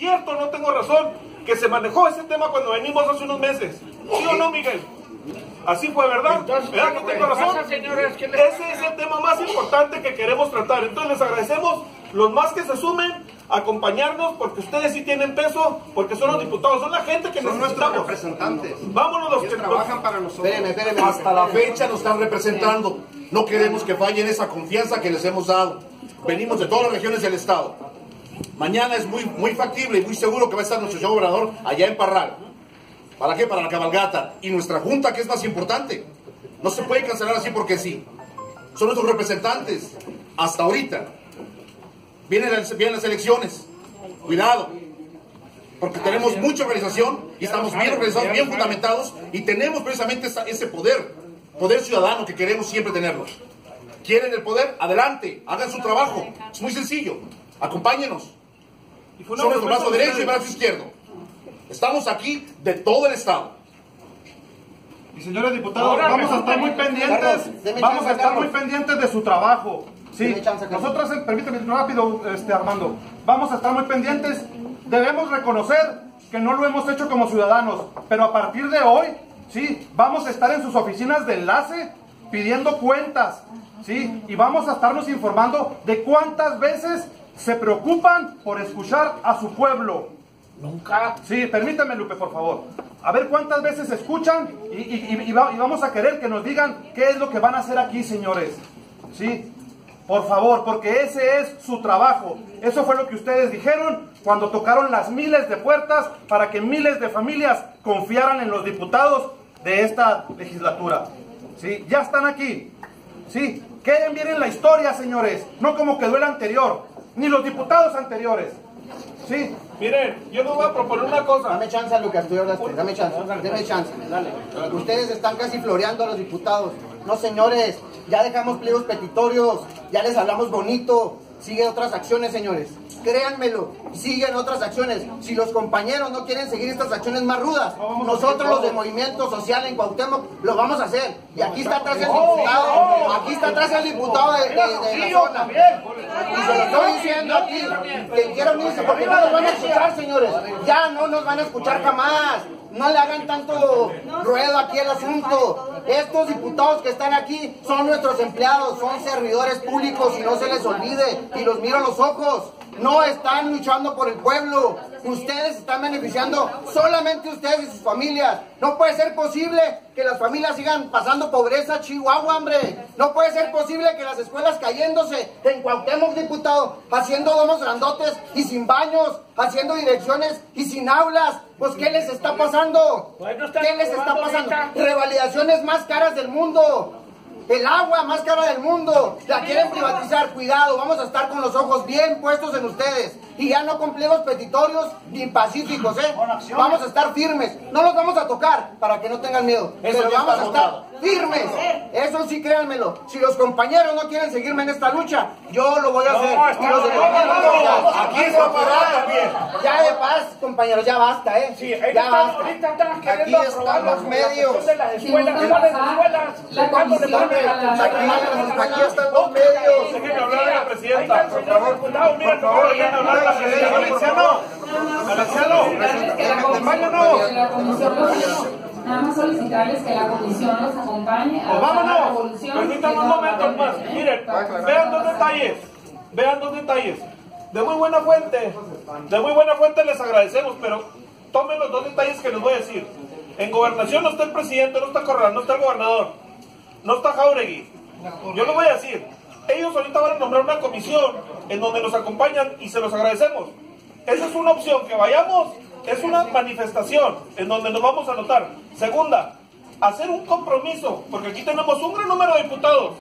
cierto o no tengo razón que se manejó ese tema cuando venimos hace unos meses. ¿Sí o no, Miguel? Así fue, ¿verdad? Entonces, ¿Verdad que ¿qué tengo pasa, razón? señores? ¿Qué les Ese es el tema más importante que queremos tratar. Entonces les agradecemos los más que se sumen a acompañarnos porque ustedes sí tienen peso, porque son los diputados, son la gente que Son nuestros necesitamos. representantes. Vámonos los Ellos que trabajan para nosotros. Espérenme, espérenme. Hasta la fecha nos están representando. No queremos que fallen esa confianza que les hemos dado. Venimos de todas las regiones del Estado. Mañana es muy, muy factible y muy seguro que va a estar nuestro señor gobernador allá en Parral. ¿Para qué? Para la cabalgata. Y nuestra junta, que es más importante. No se puede cancelar así porque sí. Son nuestros representantes. Hasta ahorita. Vienen las, vienen las elecciones. Cuidado. Porque tenemos mucha organización y estamos bien organizados, bien fundamentados y tenemos precisamente ese poder, poder ciudadano que queremos siempre tenerlo. ¿Quieren el poder? Adelante, hagan su trabajo. Es muy sencillo. Acompáñenos. Nuestro promesa brazo de derecho y brazo izquierdo. Estamos aquí de todo el Estado. Y señores diputados, Ahora vamos a estar muy pendientes, Carlos, vamos chance, a estar muy pendientes de su trabajo. Sí, chance, nosotros, eh, permíteme rápido, este Armando, vamos a estar muy pendientes. Debemos reconocer que no lo hemos hecho como ciudadanos, pero a partir de hoy, sí, vamos a estar en sus oficinas de enlace pidiendo cuentas, sí, y vamos a estarnos informando de cuántas veces se preocupan por escuchar a su pueblo. Nunca. Sí, permítame, Lupe, por favor. A ver cuántas veces escuchan y, y- y- y va- y vamos a querer que nos digan qué es lo que van a hacer aquí, señores. Sí, por favor, porque ese es su trabajo. Eso fue lo que ustedes dijeron cuando tocaron las miles de puertas para que miles de familias confiaran en los diputados de esta legislatura. Sí, ya están aquí. Sí, queden bien en la historia, señores, no como quedó el anterior, ni los diputados anteriores. Sí, Miren, yo les voy a proponer una cosa. Dame chance, Lucas, tú hablaste. Dame chance, dame chance. Ustedes están casi floreando a los diputados. No, señores, ya dejamos pliegos petitorios, ya les hablamos bonito. Siguen otras acciones, señores. Créanmelo, siguen otras acciones. Si los compañeros no quieren seguir estas acciones más rudas, nosotros los de Movimiento Social en Cuauhtémoc lo vamos a hacer. Y aquí está atrás el diputado, aquí está atrás el diputado de, de- de la zona. Y se lo estoy diciendo aquí, que quiero unirse, porque no nos van a escuchar, señores. Ya no nos van a escuchar jamás. No le hagan tanto ruedo aquí el asunto. Estos diputados que están aquí son nuestros empleados, son servidores públicos y no se les olvide. Y los miro a los ojos. No están luchando por el pueblo. Ustedes están beneficiando solamente ustedes y sus familias. No puede ser posible que las familias sigan pasando pobreza, Chihuahua, hombre. No puede ser posible que las escuelas cayéndose en Cuauhtémoc, diputado, haciendo domos grandotes y sin baños, haciendo direcciones y sin aulas. Pues, ¿qué les está pasando? Están ¿Qué les está pasando? Revalidaciones más caras del mundo. El agua más cara del mundo. La quieren privatizar. Cuidado, vamos a estar con los ojos bien puestos en ustedes. Y ya no con pliegos petitorios ni pacíficos, ¿eh? Vamos a estar firmes. No los vamos a tocar para que no tengan miedo. Eso pero vamos a estar. Firmes. Eso sí, créanmelo. Si los compañeros no quieren seguirme en esta lucha, yo lo voy a hacer. Y los de Aquí también. Ya de paz, compañeros, ya basta, ¿eh? Sí, ya basta. Aquí están los medios. de las escuelas, Sí, ¿cuáles pasar escuelas? la ¿Cuándo le comisión ponen a la- la- Aquí, están los medios. Déjenme hablar a la presidenta, por favor. Por favor, no, déjenme hablar a la presidenta. Valenciano, Valenciano, acompáñanos. Nada más solicitarles que la comisión los acompañe a Pues la vámonos. revolución. Permítanme un momento haber- Miren, vean dos detalles. Vean dos detalles. De muy buena fuente. De muy buena fuente les agradecemos, pero tomen los dos detalles que les voy a decir. En gobernación no está el presidente, no está Corral, no está el gobernador, no está Jauregui. Yo les voy a decir, ellos ahorita van a nombrar una comisión en donde nos acompañan y se los agradecemos. Esa es una opción, que vayamos, es una manifestación en donde nos vamos a anotar. Segunda, hacer un compromiso, porque aquí tenemos un gran número de diputados.